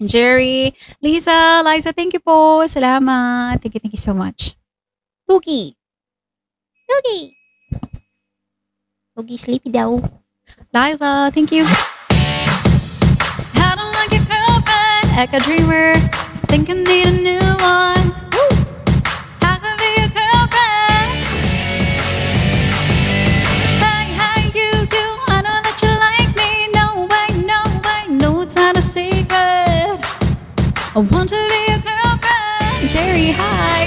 Jerry, Lisa, Liza, thank you po. Salamat. Thank you, thank you so much. Tuki. Tuki. Tuki, sleepy daw. Liza, thank you. I don't like your girlfriend. Echo Dreamer. Think I need a new one. Woo. Be your girlfriend. You. I know that you like me. No way, no way. No, not a secret. I want to be your girlfriend. Jerry, hi.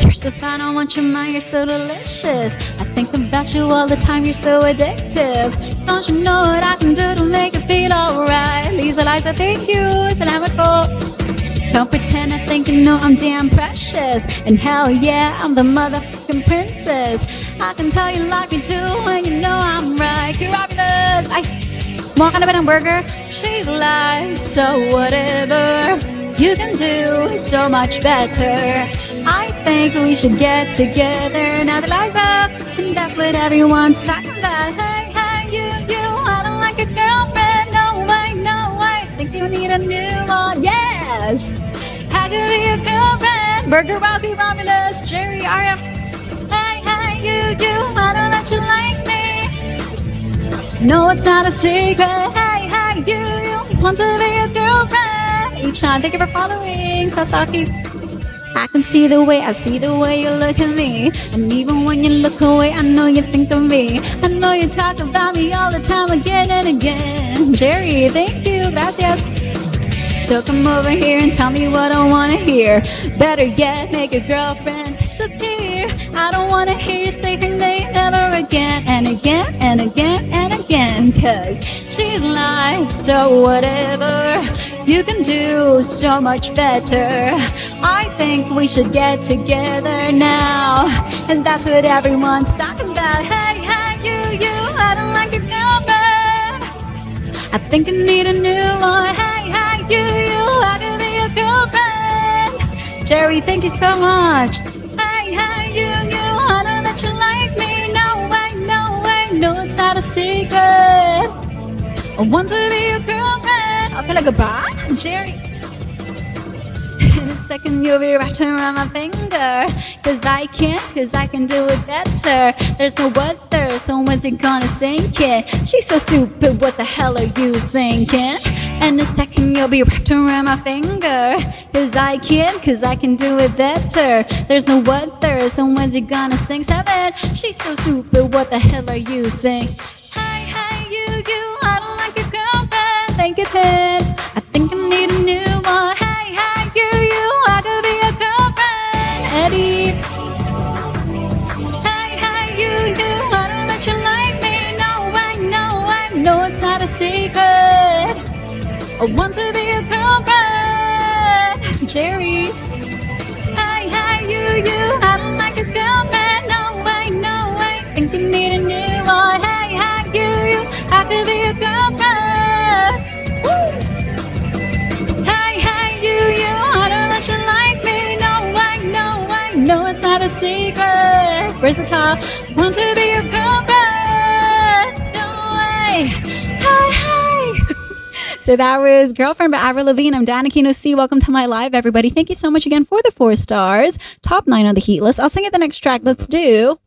You're so fine, I want your mind, you're so delicious. I think about you all the time, you're so addictive. Don't you know what I can do to make it feel alright? Lisa, Liza, thank you. Salamat po. Don't pretend I think you know I'm damn precious. And hell yeah, I'm the motherfucking princess. I can tell you like me too when you know I'm right. You're fabulous. I Na ba ng burger? She's like, so whatever. You can do so much better. I think we should get together. Now that Liza, and that's what everyone's talking about. Hey, hey, you, you, I don't like a girlfriend. No way, no way. Think you need a new one. Yes. I could be a girlfriend. Burger Rocky Romulus, Jerry RM. Hey, hey, you, you, I know that you like me. No, it's not a secret. Hey, hey, you, you want to be a girlfriend. Time, thank you for following, Sasaki. I can see the way, I see the way you look at me. And even when you look away, I know you think of me. I know you talk about me all the time, again and again. Jerry, thank you, gracias. So come over here and tell me what I wanna hear. Better yet, make your girlfriend disappear. I don't wanna hear you say her name ever again and again and again and again. Cause she's like, so whatever. You can do so much better. I think we should get together now. And that's what everyone's talking about. Hey, hey, you, you, I don't like your girlfriend. I think I need a new one. Hey, hey, you, you, I can be your girlfriend. Jerry, thank you so much. You, you, I know that you like me. No way, no way, no, it's not a secret. I want to be your girlfriend. Okay, like goodbye, Jerry. In a second, you'll be wrapped around my finger. Cause I can, cause I can do it better. There's no weather, so when's it gonna sink in? She's so stupid, what the hell are you thinking? In a second, you'll be wrapped around my finger. Cause I can, cause I can do it better. There's no weather, so when's it gonna sink? Seven, she's so stupid, what the hell are you thinking? Hey, hey, you, you, I don't like your girlfriend. Thank you, Ted. I think I need a new one. Hey, hey, you, you, I could be your girlfriend. Eddie. Hey, hey, you, you, I know that you like me. No way, no way, no, it's not a secret. Oh, I want to be your girlfriend. Jerry. Hey, hey, you, you, I don't like your girlfriend. No way, no way, think you need a new one. Hey, hey, you, you, I could be your girlfriend. Woo! Hey, hey, you, you, I don't that you like me. No way, no way, no, it's not a secret. Where's the top? Want to be So that was Girlfriend by Avril Lavigne. I'm Dana Kino C. Welcome to my live, everybody. Thank you so much again for the four stars. Top nine on the heat list. I'll sing it the next track. Let's do